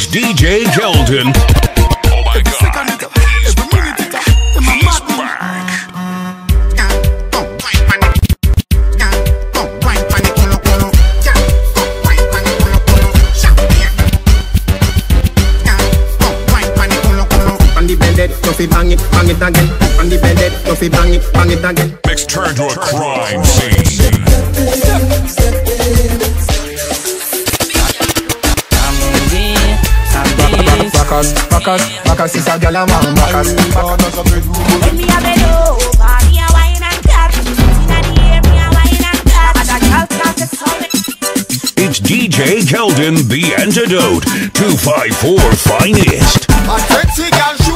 It's DJ Kelden. Oh my god. He's back. Bang it, bang it again. On the bed, Duffy bang it, bang it again. Mixed turn to a crime scene. Bacchus, Bacchus, Bacchus is a gal a man Bacchus When me a bend over, oh, me a wine and cut. Inna the air, me a wine and cut. And a girl start to sound It's DJ Kelden, the antidote. 254 finest. A sexy girl